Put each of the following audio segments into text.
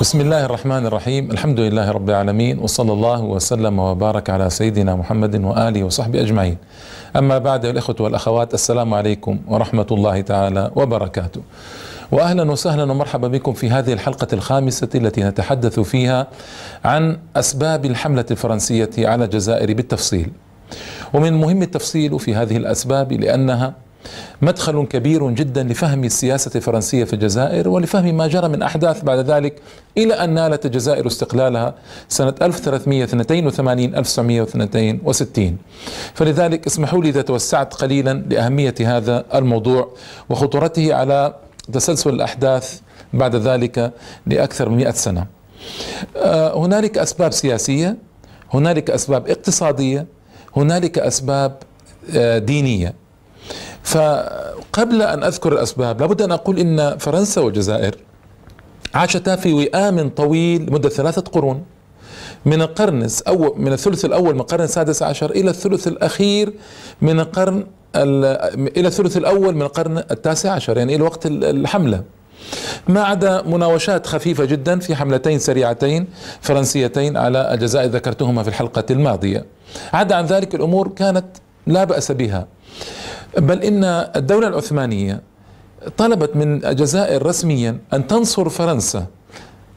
بسم الله الرحمن الرحيم. الحمد لله رب العالمين. وصلى الله وسلم وبارك على سيدنا محمد وآله وصحبه أجمعين. أما بعد الإخوة والأخوات السلام عليكم ورحمة الله تعالى وبركاته. واهلا وسهلا ومرحبا بكم في هذه الحلقة الخامسة التي نتحدث فيها عن أسباب الحملة الفرنسية على الجزائر بالتفصيل. ومن مهم التفصيل في هذه الأسباب لأنها مدخل كبير جدا لفهم السياسة الفرنسية في الجزائر ولفهم ما جرى من أحداث بعد ذلك إلى أن نالت الجزائر استقلالها سنة 1382 1962 فلذلك اسمحوا لي إذا توسعت قليلا لأهمية هذا الموضوع وخطورته على تسلسل الأحداث بعد ذلك لأكثر من مئة سنة. هنالك أسباب سياسية هنالك أسباب اقتصادية هنالك أسباب دينية. فقبل أن أذكر الأسباب لابد أن أقول إن فرنسا والجزائر عاشتا في وئام طويل مدة ثلاثة قرون من القرن الأول من الثلث الأول من القرن السادس عشر إلى الثلث الأخير من القرن إلى الثلث الأول من القرن التاسع عشر يعني إلى وقت الحملة. ما عدا مناوشات خفيفة جدا في حملتين سريعتين فرنسيتين على الجزائر ذكرتهما في الحلقة الماضية. عدا عن ذلك الأمور كانت لا بأس بها. بل إن الدولة العثمانية طلبت من الجزائر رسميا أن تنصر فرنسا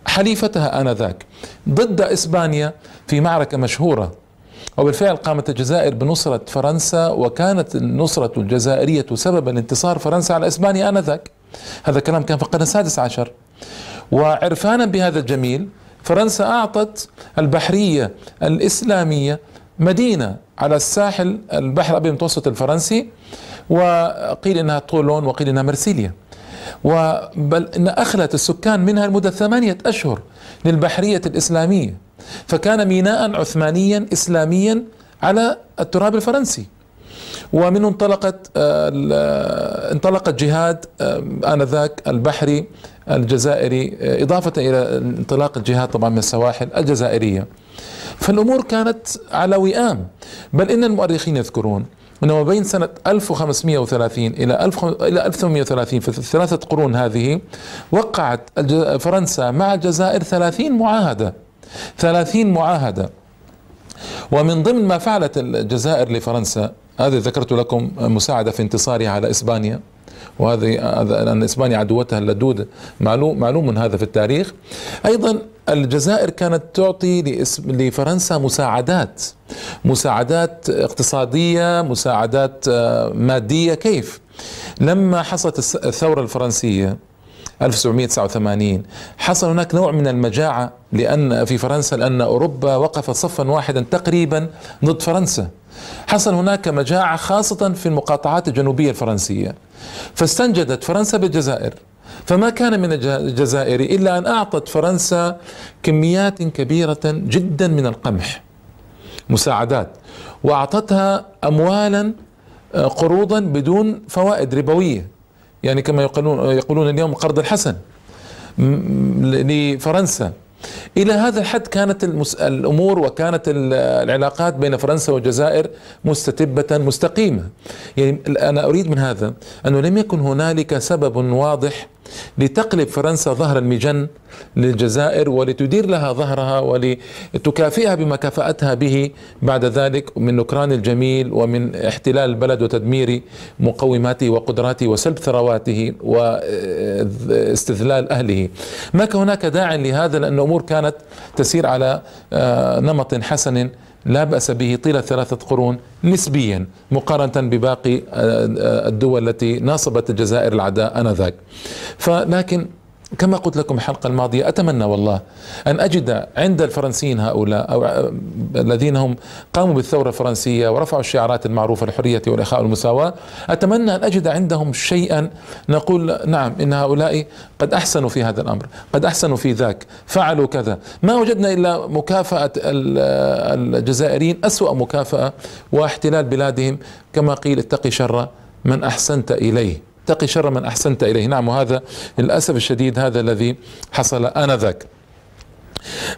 حليفتها آنذاك ضد إسبانيا في معركة مشهورة. وبالفعل قامت الجزائر بنصرة فرنسا وكانت النصرة الجزائرية سببا لانتصار فرنسا على إسبانيا آنذاك. هذا الكلام كان في القرن السادس عشر. وعرفانا بهذا الجميل فرنسا أعطت البحرية الإسلامية مدينة على الساحل البحر الأبيض المتوسط الفرنسي وقيل إنها طولون وقيل إنها مرسيليا. وبل إن أخلت السكان منها لمدة ثمانية أشهر للبحرية الإسلامية فكان ميناء عثمانيا اسلاميا على التراب الفرنسي. ومنه انطلقت انطلق الجهاد آنذاك البحري الجزائري إضافة إلى انطلاق الجهاد طبعا من السواحل الجزائرية. فالأمور كانت على وئام. بل إن المؤرخين يذكرون إنه ما بين سنة 1530 إلى 1000 إلى 1830 في الثلاثه قرون هذه وقعت فرنسا مع الجزائر 30 معاهدة. ثلاثين معاهدة. ومن ضمن ما فعلت الجزائر لفرنسا هذه ذكرت لكم مساعدة في انتصارها على إسبانيا وهذه أن إسبانيا عدوتها اللدود. معلوم معلوم هذا في التاريخ. أيضا الجزائر كانت تعطي لفرنسا مساعدات مساعدات اقتصادية مساعدات مادية. كيف؟ لما حصلت الثورة الفرنسية 1789 حصل هناك نوع من المجاعة لأن في فرنسا لأن أوروبا وقفت صفا واحدا تقريبا ضد فرنسا. حصل هناك مجاعة خاصة في المقاطعات الجنوبية الفرنسية. فاستنجدت فرنسا بالجزائر. فما كان من الجزائر إلا أن أعطت فرنسا كميات كبيرة جدا من القمح مساعدات وأعطتها أموالا قروضا بدون فوائد ربوية. يعني كما يقولون يقولون اليوم قرض الحسن. لفرنسا. إلى هذا الحد كانت الأمور وكانت العلاقات بين فرنسا والجزائر مستتبة مستقيمة. يعني أنا أريد من هذا أنه لم يكن هنالك سبب واضح لتقلب فرنسا ظهر المجن للجزائر ولتدير لها ظهرها ولتكافئها بما كافأتها به بعد ذلك من نكران الجميل ومن احتلال البلد وتدمير مقوماته وقدراته وسلب ثرواته واستذلال أهله. ما كان هناك داع لهذا لأن الأمور كانت تسير على نمط حسن لا بأس به طيلة ثلاثة قرون نسبيا مقارنة بباقي الدول التي ناصبت الجزائر العداء آنذاك. فلكن كما قلت لكم الحلقة الماضية أتمنى والله أن أجد عند الفرنسيين هؤلاء أو الذين هم قاموا بالثورة الفرنسية ورفعوا الشعارات المعروفة الحرية والإخاء والمساواة أتمنى أن أجد عندهم شيئا. نقول نعم إن هؤلاء قد أحسنوا في هذا الأمر قد أحسنوا في ذاك فعلوا كذا. ما وجدنا إلا مكافأة الجزائريين أسوأ مكافأة واحتلال بلادهم. كما قيل اتقي شر من أحسنت إليه. اتقي شر من أحسنت إليه. نعم وهذا للأسف الشديد هذا الذي حصل آنذاك.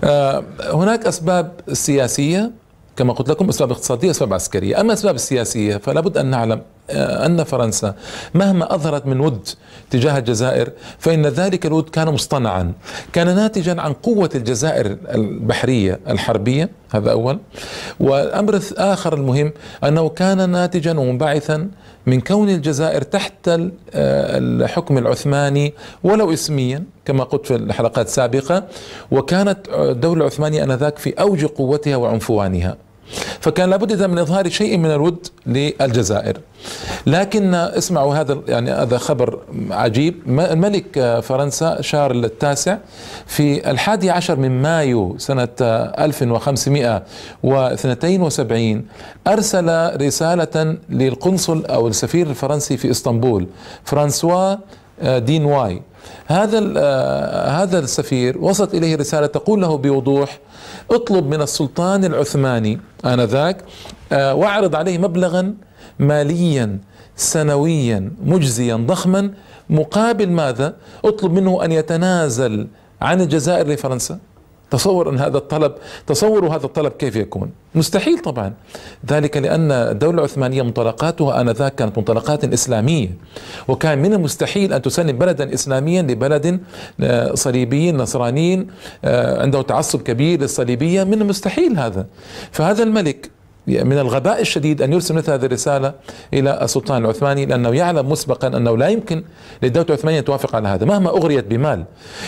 آه هناك أسباب سياسية كما قلت لكم أسباب اقتصادية أسباب عسكرية. أما الأسباب السياسية فلا بد أن نعلم أن فرنسا مهما أظهرت من ود تجاه الجزائر فإن ذلك الود كان مصطنعا. كان ناتجا عن قوة الجزائر البحرية الحربية هذا أول. والأمر الآخر المهم أنه كان ناتجا ومنبعثا من كون الجزائر تحت الحكم العثماني ولو اسميا كما قلت في الحلقات السابقة. وكانت الدولة العثمانية آنذاك في أوج قوتها وعنفوانها. فكان لابد من إظهار شيء من الود للجزائر. لكن اسمعوا هذا يعني هذا خبر عجيب. الملك فرنسا شارل التاسع في الحادي عشر من مايو سنة 1572 أرسل رسالة للقنصل أو السفير الفرنسي في إسطنبول فرانسوا دينواي. هذا هذا السفير وصلت إليه رسالة تقول له بوضوح اطلب من السلطان العثماني آنذاك آه، واعرض عليه مبلغا ماليا سنويا مجزيا ضخما مقابل ماذا؟ اطلب منه أن يتنازل عن الجزائر لفرنسا تصور أن هذا الطلب تصوروا هذا الطلب كيف يكون؟ مستحيل طبعا. ذلك لأن الدولة العثمانية منطلقاتها آنذاك كانت منطلقات إسلامية وكان من المستحيل أن تسلم بلدا اسلاميا لبلد آه، صليبي نصراني آه، عنده تعصب كبير للصليبية من المستحيل هذا. فهذا الملك من الغباء الشديد أن يرسل مثل هذه الرسالة إلى السلطان العثماني لأنه يعلم مسبقا أنه لا يمكن للدولة العثمانية ان توافق على هذا مهما أغريت بمال.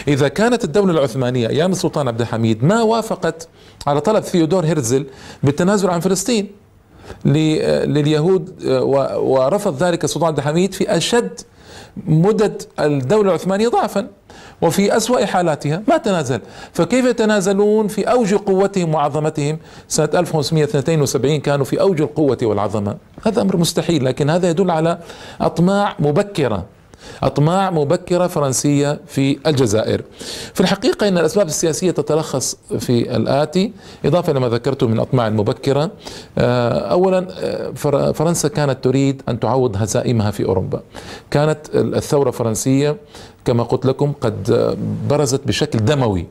إذا كانت الدولة العثمانية أيام السلطان عبد الحميد ما وافقت على طلب ثيودور هرزل بالتنازل عن فلسطين لليهود ورفض ذلك السلطان عبد الحميد في أشد مدد الدولة العثمانية ضعفا وفي أسوأ حالاتها ما تنازل. فكيف يتنازلون في أوج قوتهم وعظمتهم؟ سنة 1572 كانوا في أوج القوة والعظمة. هذا أمر مستحيل لكن هذا يدل على أطماع مبكرة. أطماع مبكرة فرنسية في الجزائر. في الحقيقة أن الأسباب السياسية تتلخص في الآتي إضافة لما ذكرته من أطماع المبكرة آه، أولا آه، فرنسا كانت تريد أن تعوض هزائمها في أوروبا. كانت الثورة الفرنسية كما قلت لكم قد برزت بشكل دموي.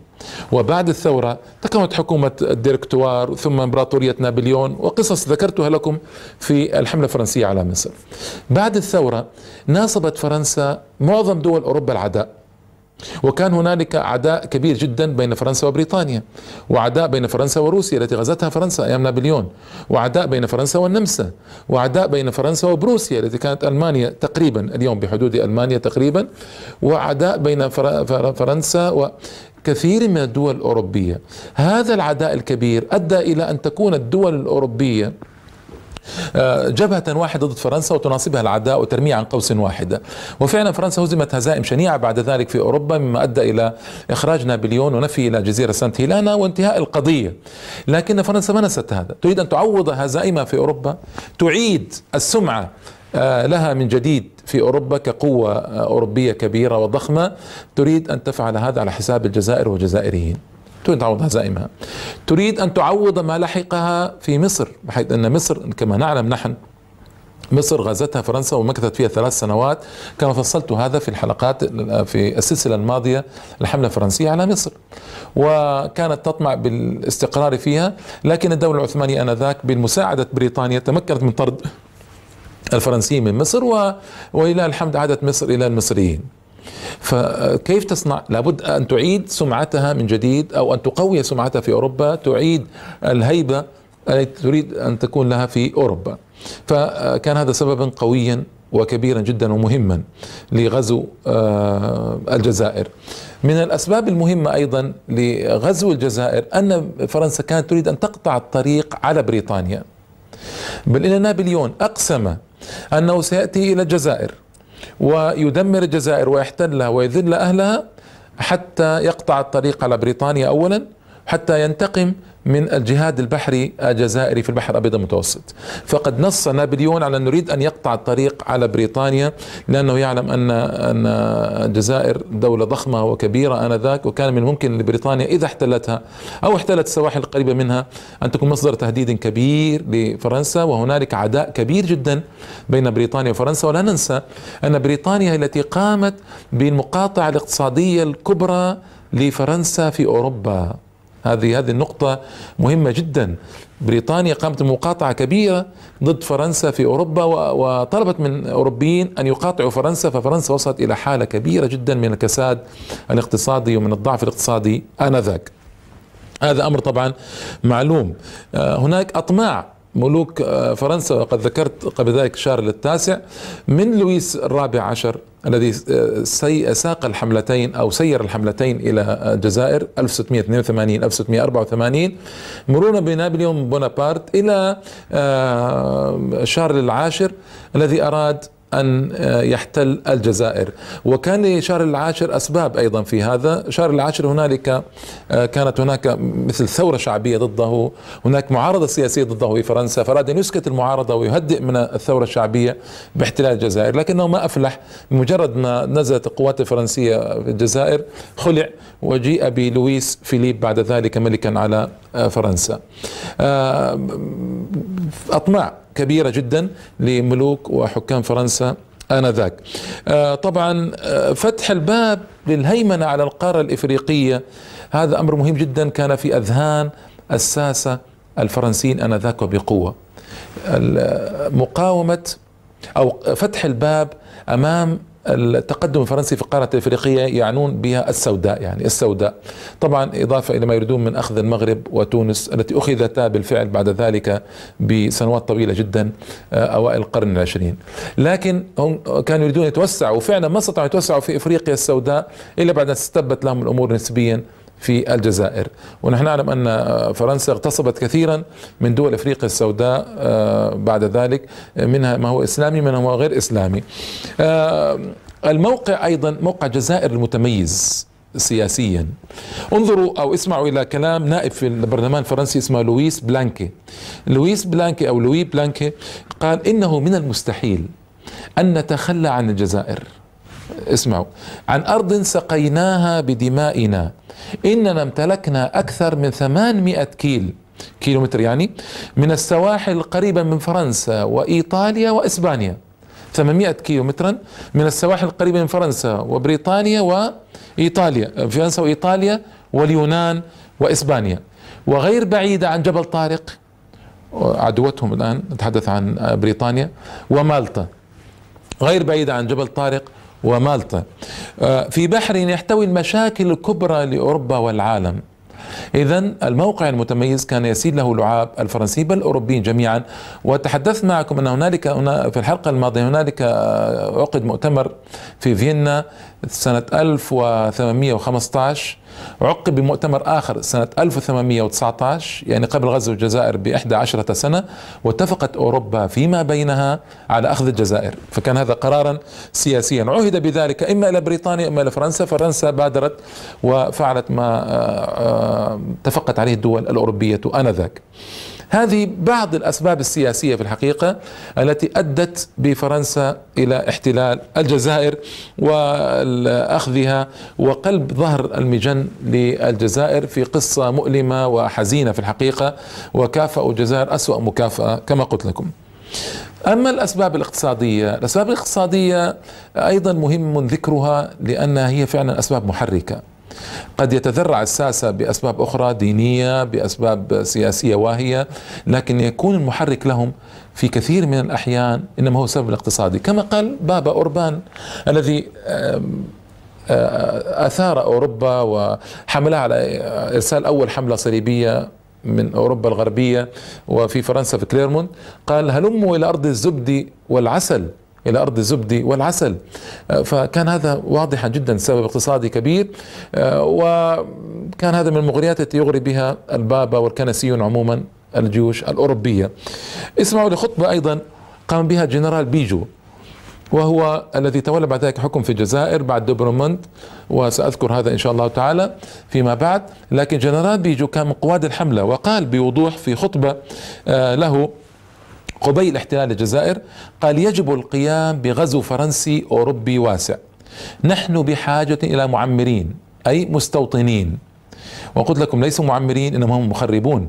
وبعد الثورة تكونت حكومة الديركتوار ثم إمبراطورية نابليون وقصص ذكرتها لكم في الحملة الفرنسية على مصر. بعد الثورة ناصبت فرنسا معظم دول أوروبا العداء. وكان هنالك عداء كبير جدا بين فرنسا وبريطانيا وعداء بين فرنسا وروسيا التي غزتها فرنسا أيام نابليون وعداء بين فرنسا والنمسا وعداء بين فرنسا وبروسيا التي كانت ألمانيا تقريبا اليوم بحدود ألمانيا تقريبا وعداء بين فرنسا وكثير من الدول الأوروبية. هذا العداء الكبير أدى إلى أن تكون الدول الأوروبية جبهة واحدة ضد فرنسا وتناصبها العداء وترميها عن قوس واحدة. وفعلا فرنسا هزمت هزائم شنيعة بعد ذلك في أوروبا مما أدى إلى إخراج نابليون ونفي إلى جزيرة سانت هيلانا وانتهاء القضية. لكن فرنسا ما نست هذا؟ تريد أن تعوض هزائمها في أوروبا؟ تعيد السمعة آه، لها من جديد في أوروبا كقوة آه، أوروبية كبيرة وضخمة. تريد أن تفعل هذا على حساب الجزائر والجزائريين تريد تعوض هزائمها تريد أن تعوض ما لحقها في مصر بحيث أن مصر كما نعلم نحن مصر غزتها فرنسا ومكثت فيها ثلاث سنوات كما فصلت هذا في الحلقات في السلسلة الماضية الحملة الفرنسية على مصر. وكانت تطمع بالاستقرار فيها لكن الدولة العثمانية آنذاك بالمساعدة بريطانيا تمكنت من طرد الفرنسيين من مصر و... وإلى الحمد عادت مصر إلى المصريين. فكيف تصنع؟ لابد أن تعيد سمعتها من جديد أو أن تقوي سمعتها في أوروبا تعيد الهيبة التي تريد أن تكون لها في أوروبا. فكان هذا سببا قويا وكبيرا جدا ومهما لغزو آه، الجزائر. من الأسباب المهمة أيضا لغزو الجزائر أن فرنسا كانت تريد أن تقطع الطريق على بريطانيا. بل ان نابليون أقسم أنه سيأتي إلى الجزائر. ويدمر الجزائر ويحتلها ويذل أهلها حتى يقطع الطريق على بريطانيا اولا. حتى ينتقم من الجهاد البحري الجزائري في البحر الأبيض المتوسط. فقد نص نابليون على نريد أن يقطع الطريق على بريطانيا لأنه يعلم ان أن الجزائر دولة ضخمة وكبيرة آنذاك وكان من الممكن لبريطانيا إذا احتلتها أو احتلت السواحل القريبة منها أن تكون مصدر تهديد كبير لفرنسا وهنالك عداء كبير جدا بين بريطانيا وفرنسا. ولا ننسى أن بريطانيا التي قامت بالمقاطعة الاقتصادية الكبرى لفرنسا في أوروبا. هذه هذه النقطة مهمة جدا. بريطانيا قامت بمقاطعة كبيرة ضد فرنسا في أوروبا وطلبت من أوروبيين أن يقاطعوا فرنسا ففرنسا وصلت إلى حالة كبيرة جدا من الكساد الاقتصادي ومن الضعف الاقتصادي آنذاك. هذا أمر طبعا معلوم. آه، هناك أطماع ملوك آه، فرنسا وقد ذكرت قبل ذلك شارل التاسع من لويس الرابع عشر الذي آه، ساق الحملتين أو سير الحملتين إلى الجزائر 1682 1684 مرورا بنابليون بونابرت إلى آه، شارل العاشر الذي أراد أن آه، يحتل الجزائر. وكان لشارل العاشر أسباب أيضا في هذا. شارل العاشر هنالك آه، كانت هناك مثل ثورة شعبية ضده هناك معارضة سياسية ضده في فرنسا. فأراد أن يسكت المعارضة ويهدئ من الثورة الشعبية باحتلال الجزائر لكنه ما أفلح. بمجرد ما نزلت القوات الفرنسية في الجزائر خلع وجيء بلويس فيليب بعد ذلك ملكا على فرنسا. أطماع كبيرة جدا لملوك وحكام فرنسا آنذاك. آه، طبعا آه، فتح الباب للهيمنة على القارة الإفريقية. هذا أمر مهم جدا كان في أذهان الساسة الفرنسيين آنذاك وبقوة. مقاومة أو فتح الباب أمام التقدم الفرنسي في القارة الإفريقية يعنون بها السوداء يعني السوداء. طبعا إضافة إلى ما يريدون من أخذ المغرب وتونس التي أخذتا بالفعل بعد ذلك بسنوات طويلة جدا آه، أوائل القرن العشرين. لكن هم كانوا يريدون يتوسعوا وفعلا ما استطاعوا يتوسعوا في إفريقيا السوداء إلا بعد أن استبت لهم الأمور نسبيا. في الجزائر. ونحن نعلم أن فرنسا اغتصبت كثيرا من دول أفريقيا السوداء آه، بعد ذلك منها ما هو إسلامي منها ما هو غير إسلامي. آه، الموقع أيضا موقع الجزائر المتميز سياسيا. انظروا أو اسمعوا إلى كلام نائب في البرلمان الفرنسي اسمه لويس بلانكي. لويس بلانكي أو لوي بلانكي قال إنه من المستحيل أن نتخلى عن الجزائر. اسمعوا. عن أرض سقيناها بدمائنا. إننا امتلكنا أكثر من 800 كيل كيلومتر يعني من السواحل القريبة من فرنسا وإيطاليا وإسبانيا. 800 كيلومترا من السواحل القريبة من فرنسا وبريطانيا وإيطاليا فرنسا وإيطاليا واليونان وإسبانيا. وغير بعيدة عن جبل طارق عدوتهم الآن نتحدث عن بريطانيا ومالطا. غير بعيدة عن جبل طارق ومالطا. آه، في بحر يحتوي المشاكل الكبرى لأوروبا والعالم. إذا الموقع المتميز كان يسير له لعاب الفرنسيين بل الأوروبيين جميعا. وتحدثت معكم أن هنالك في الحلقة الماضية هنالك آه، عقد مؤتمر في فيينا سنة 1815 عقب بمؤتمر آخر سنة 1819 يعني قبل غزو الجزائر بإحدى عشرة سنة واتفقت أوروبا فيما بينها على أخذ الجزائر. فكان هذا قرارا سياسيا. عهد بذلك إما إلى بريطانيا إما إلى فرنسا. فرنسا بادرت وفعلت ما آه، آه، اتفقت عليه الدول الأوروبية آنذاك. هذه بعض الأسباب السياسية في الحقيقة التي أدت بفرنسا إلى احتلال الجزائر وأخذها وقلب ظهر المجن للجزائر في قصة مؤلمة وحزينة في الحقيقة وكافأوا الجزائر أسوأ مكافأة كما قلت لكم. أما الأسباب الاقتصادية، الأسباب الاقتصادية أيضا مهم ذكرها لأنها هي فعلا أسباب محركة. قد يتذرع الساسة بأسباب أخرى دينية بأسباب سياسية واهية لكن يكون المحرك لهم في كثير من الأحيان إنما هو سبب الاقتصادي. كما قال بابا أوربان الذي أثار أوروبا وحملها على إرسال أول حملة صليبية من أوروبا الغربية وفي فرنسا في كليرمونت قال هلموا إلى أرض الزبد والعسل إلى أرض الزبد والعسل. آه، فكان هذا واضحا جدا سبب اقتصادي كبير. آه، وكان هذا من المغريات التي يغري بها البابا والكنسيون عموما الجيوش الأوروبية. اسمعوا لخطبة أيضا قام بها جنرال بيجو وهو الذي تولى بعد ذلك حكم في الجزائر بعد دوبرومونت وسأذكر هذا إن شاء الله تعالى فيما بعد. لكن جنرال بيجو كان من قواد الحملة وقال بوضوح في خطبة آه، له قبيل احتلال الجزائر قال يجب القيام بغزو فرنسي أوروبي واسع. نحن بحاجة إلى معمرين أي مستوطنين. وقلت لكم ليسوا معمرين إنما هم مخربون.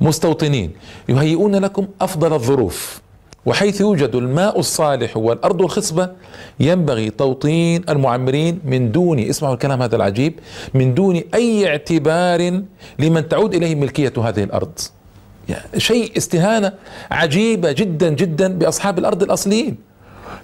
مستوطنين يهيئون لكم أفضل الظروف. وحيث يوجد الماء الصالح والأرض الخصبة ينبغي توطين المعمرين من دون اسمعوا الكلام هذا العجيب من دون أي اعتبار لمن تعود إليه ملكية هذه الأرض. يعني شيء استهانة عجيبة جدا جدا بأصحاب الأرض الأصليين.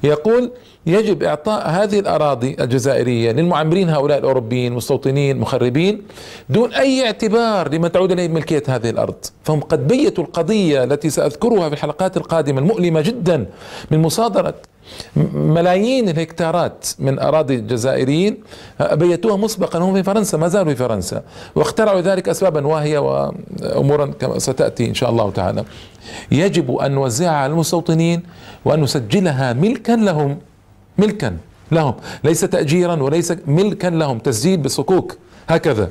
يقول يجب إعطاء هذه الأراضي الجزائرية للمعمرين هؤلاء الأوروبيين مستوطنين مخربين دون أي اعتبار لمن تعود إليه ملكية هذه الأرض. فهم قد بيتوا القضية التي سأذكرها في الحلقات القادمة المؤلمة جدا من مصادرة ملايين الهكتارات من أراضي الجزائريين بيتوها مسبقا هم في فرنسا ما زالوا في فرنسا واخترعوا ذلك اسبابا واهية وامورا كما ستأتي إن شاء الله تعالى. يجب أن نوزعها على المستوطنين وأن نسجلها ملكا لهم ملكا لهم ليس تأجيرا وليس ملكا لهم تسجيل بصكوك. هكذا.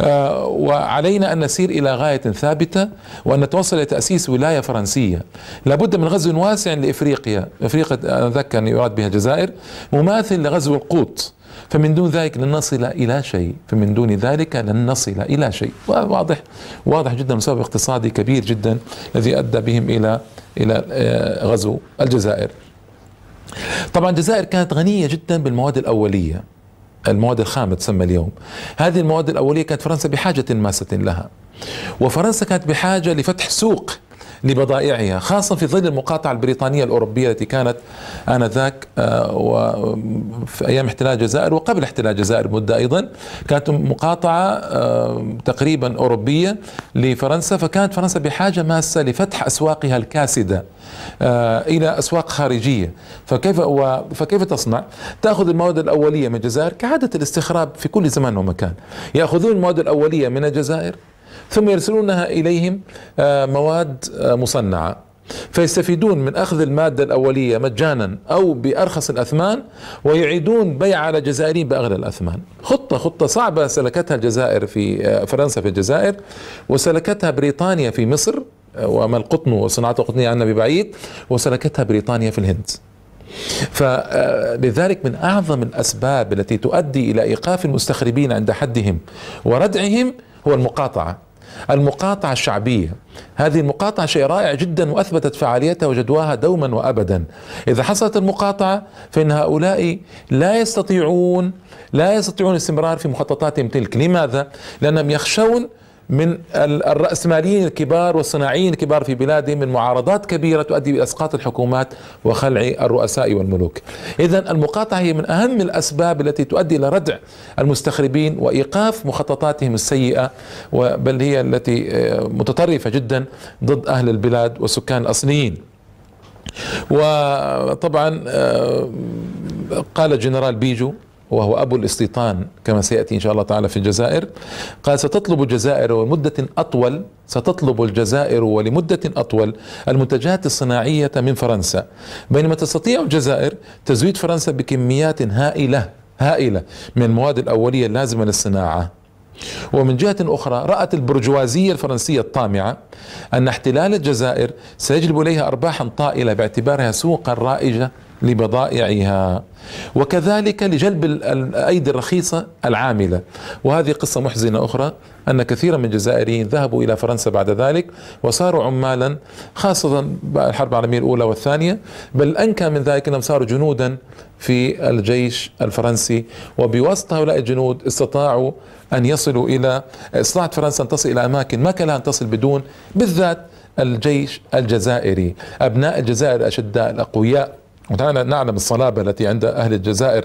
آه وعلينا أن نسير إلى غاية ثابتة وأن نتوصل إلى تأسيس ولاية فرنسية. لابد من غزو واسع لإفريقيا. إفريقيا أتذكر أن يراد بها الجزائر. مماثل لغزو القوط فمن دون ذلك لن نصل إلى شيء. فمن دون ذلك لن نصل إلى شيء. واضح. واضح جدا سبب اقتصادي كبير جدا الذي أدى بهم إلى إلى آه، غزو الجزائر. طبعا الجزائر كانت غنية جدا بالمواد الأولية. المواد الخام تسمى اليوم. هذه المواد الأولية كانت فرنسا بحاجة ماسة لها. وفرنسا كانت بحاجة لفتح سوق لبضائعها خاصة في ظل المقاطعة البريطانية الأوروبية التي كانت آنذاك آه، في أيام احتلال الجزائر وقبل احتلال الجزائر مدة أيضا كانت مقاطعة آه، تقريبا أوروبية لفرنسا فكانت فرنسا بحاجة ماسة لفتح أسواقها الكاسدة آه، إلى أسواق خارجية فكيف فكيف تصنع؟ تأخذ المواد الأولية من الجزائر كعادة الاستخراب في كل زمان ومكان يأخذون المواد الأولية من الجزائر ثم يرسلونها إليهم آه، مواد آه، مصنعة فيستفيدون من أخذ المادة الأولية مجانا أو بأرخص الأثمان ويعيدون بيع على الجزائريين بأغلى الأثمان. خطة خطة صعبة سلكتها الجزائر في آه، فرنسا في الجزائر وسلكتها بريطانيا في مصر وما القطن وصناعة القطنيه عنا ببعيد وسلكتها بريطانيا في الهند. فلذلك من أعظم الأسباب التي تؤدي إلى إيقاف المستخربين عند حدهم وردعهم هو المقاطعة المقاطعة الشعبية. هذه المقاطعة شيء رائع جدا وأثبتت فعاليتها وجدواها دوما وأبدا. إذا حصلت المقاطعة فإن هؤلاء لا يستطيعون لا يستطيعون الاستمرار في مخططاتهم تلك. لماذا؟ لأنهم يخشون من الرأسماليين الكبار والصناعيين الكبار في بلادهم من معارضات كبيرة تؤدي إلى إسقاط الحكومات وخلع الرؤساء والملوك. إذا المقاطعة هي من أهم الأسباب التي تؤدي إلى ردع المستخربين وإيقاف مخططاتهم السيئة بل هي التي آه، متطرفة جدا ضد أهل البلاد والسكان الأصليين. وطبعا آه، قال جنرال بيجو وهو أبو الاستيطان كما سيأتي إن شاء الله تعالى في الجزائر. قال ستطلب الجزائر ولمدة أطول ستطلب الجزائر ولمدة أطول المنتجات الصناعية من فرنسا. بينما تستطيع الجزائر تزويد فرنسا بكميات هائلة هائلة من المواد الأولية اللازمة للصناعة. ومن جهة أخرى رأت البرجوازية الفرنسية الطامعة أن احتلال الجزائر سيجلب إليها أرباحا طائلة باعتبارها سوقا رائجة لبضائعها. وكذلك لجلب الأيدي الرخيصة العاملة. وهذه قصة محزنة أخرى أن كثيرا من الجزائريين ذهبوا إلى فرنسا بعد ذلك وصاروا عمالا خاصة الحرب العالمية الأولى والثانية بل أنكى من ذلك أنهم صاروا جنودا في الجيش الفرنسي. وبواسطة هؤلاء الجنود استطاعوا أن يصلوا إلى استطاعت فرنسا أن تصل إلى أماكن ما كان لها أن تصل بدون بالذات الجيش الجزائري. أبناء الجزائر الأشداء الأقوياء ونحن نعلم الصلابة التي عند أهل الجزائر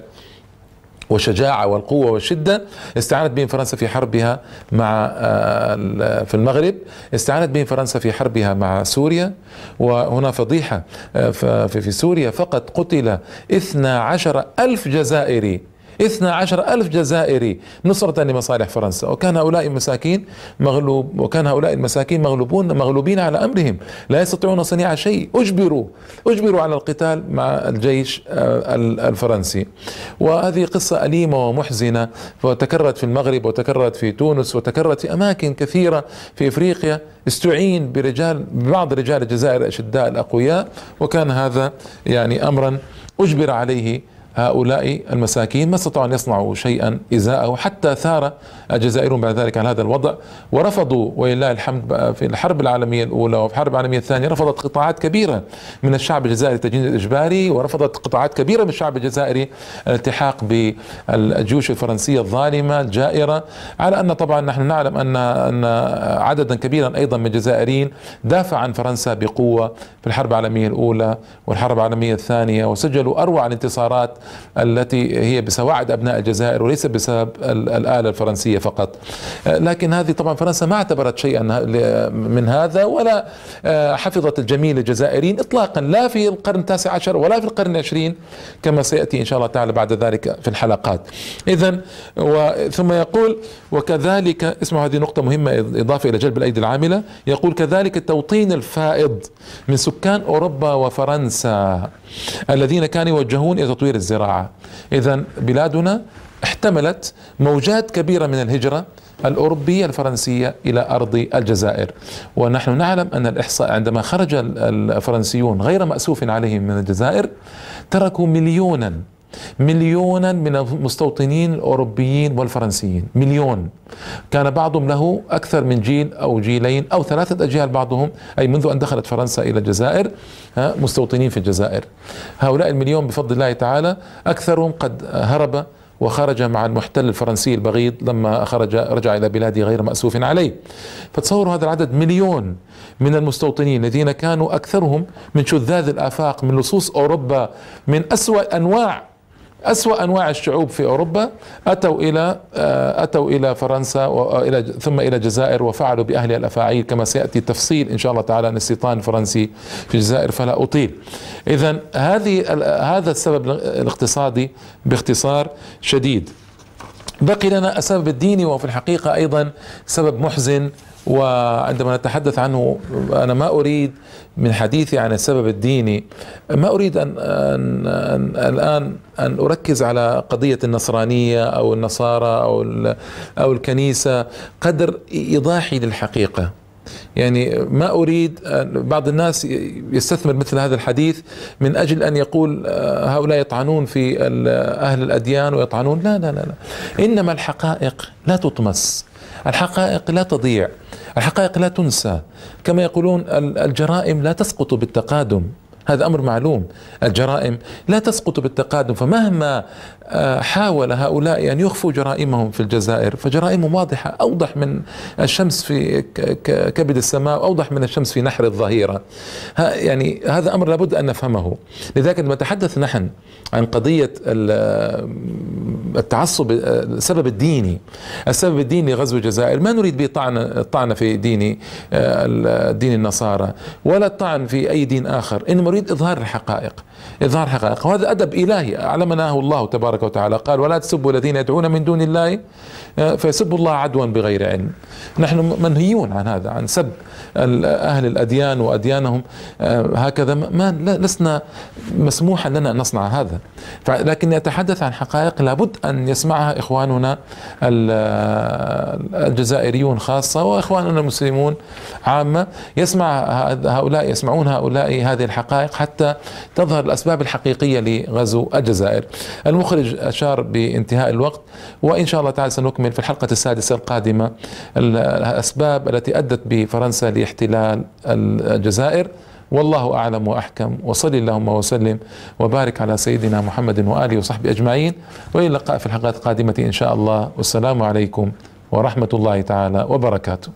والشجاعة والقوة والشدة استعانت بهم فرنسا في حربها مع آه، في المغرب استعانت بهم فرنسا في حربها مع سوريا وهنا فضيحة آه، في سوريا فقط قتل 12 ألف جزائري. 12 ألف جزائري نصرة لمصالح فرنسا. وكان هؤلاء المساكين مغلوب وكان هؤلاء المساكين مغلوبون مغلوبين على أمرهم. لا يستطيعون صنيع شيء. أجبروا أجبروا على القتال مع الجيش آه، الفرنسي. وهذه قصة أليمة ومحزنة وتكررت في المغرب وتكررت في تونس وتكررت في أماكن كثيرة في إفريقيا. استعين برجال ببعض رجال الجزائر الأشداء الأقوياء. وكان هذا يعني أمرا أجبر عليه هؤلاء المساكين ما استطاعوا أن يصنعوا شيئا إزاءه حتى ثار الجزائريون بعد ذلك على هذا الوضع. ورفضوا ولله الحمد في الحرب العالمية الأولى وفي الحرب العالمية الثانية رفضت قطاعات كبيرة من الشعب الجزائري التجنيد الإجباري ورفضت قطاعات كبيرة من الشعب الجزائري الالتحاق بالجيوش الفرنسية الظالمة الجائرة. على أن طبعا نحن نعلم أن أن عددا كبيرا أيضا من الجزائريين دافع عن فرنسا بقوة في الحرب العالمية الأولى والحرب العالمية الثانية وسجلوا أروع الانتصارات التي هي بسواعد أبناء الجزائر وليس بسبب الآلة الفرنسية فقط. لكن هذه طبعا فرنسا ما اعتبرت شيئا من هذا ولا حفظت الجميل الجزائريين إطلاقا لا في القرن التاسع عشر ولا في القرن العشرين كما سيأتي إن شاء الله تعالى بعد ذلك في الحلقات. إذا ثم يقول وكذلك اسمعوا هذه نقطة مهمة إضافة إلى جلب الأيدي العاملة. يقول كذلك التوطين الفائض من سكان أوروبا وفرنسا الذين كانوا يوجهون إلى تطوير الزراعة إذا بلادنا احتملت موجات كبيرة من الهجرة الأوروبية الفرنسية إلى أرض الجزائر. ونحن نعلم أن الإحصاء عندما خرج الفرنسيون غير مأسوف عليهم من الجزائر تركوا مليونا مليونا من المستوطنين الأوروبيين والفرنسيين. مليون. كان بعضهم له أكثر من جيل أو جيلين أو ثلاثة أجيال بعضهم أي منذ أن دخلت فرنسا إلى الجزائر مستوطنين في الجزائر. هؤلاء المليون بفضل الله تعالى أكثرهم قد هرب وخرج مع المحتل الفرنسي البغيض لما خرج رجع إلى بلاده غير مأسوف عليه. فتصوروا هذا العدد مليون من المستوطنين الذين كانوا أكثرهم من شذاذ الآفاق من لصوص أوروبا من أسوأ أنواع أسوأ أنواع الشعوب في أوروبا أتوا إلى آه، أتوا إلى فرنسا وإلى ثم إلى الجزائر وفعلوا بأهلها الأفاعيل كما سيأتي تفصيل إن شاء الله تعالى عن الاستيطان الفرنسي في الجزائر فلا أطيل. إذا هذه هذا السبب الاقتصادي باختصار شديد. بقي لنا السبب الديني وفي الحقيقة أيضا سبب محزن وعندما نتحدث عنه أنا ما أريد من حديثي عن السبب الديني ما أريد ان, أن, أن الآن أن أركز على قضية النصرانية أو النصارى أو أو الكنيسة قدر إيضاحي للحقيقة. يعني ما أريد بعض الناس يستثمر مثل هذا الحديث من أجل أن يقول آه، هؤلاء يطعنون في أهل الأديان ويطعنون. لا لا لا, لا. إنما الحقائق لا تطمس. الحقائق لا تضيع. الحقائق لا تنسى. كما يقولون الجرائم لا تسقط بالتقادم. هذا أمر معلوم. الجرائم لا تسقط بالتقادم فمهما حاول هؤلاء أن يخفوا جرائمهم في الجزائر. فجرائمهم واضحة أوضح من الشمس في كبد السماء أوضح من الشمس في نحر الظهيرة. يعني هذا أمر لابد أن نفهمه. لذلك لما نتحدث نحن عن قضية التعصب السبب الديني السبب الديني لغزو الجزائر ما نريد به طعن الطعن في دين آه، دين النصارى ولا الطعن في أي دين آخر. انما نريد إظهار الحقائق إظهار الحقائق. وهذا أدب إلهي علمناه الله تبارك وتعالى قال ولا تسبوا الذين يدعون من دون الله آه، فيسبوا الله عدوا بغير علم. نحن منهيون عن هذا عن سب أهل الأديان وأديانهم. آه، هكذا ما لسنا مسموحا لنا ان نصنع هذا. لكن اتحدث عن حقائق لابد أن يسمعها إخواننا الجزائريون خاصة وإخواننا المسلمون عامة. يسمع هؤلاء يسمعون هؤلاء هذه الحقائق حتى تظهر الأسباب الحقيقية لغزو الجزائر. المخرج أشار بانتهاء الوقت وإن شاء الله تعالى سنكمل في الحلقة السادسة القادمة. الأسباب التي أدت بفرنسا لاحتلال الجزائر. والله أعلم وأحكم. وصل اللهم وسلم وبارك على سيدنا محمد وآله وصحبه أجمعين. وإلى اللقاء في الحلقات القادمة إن شاء الله. والسلام عليكم ورحمة الله تعالى وبركاته.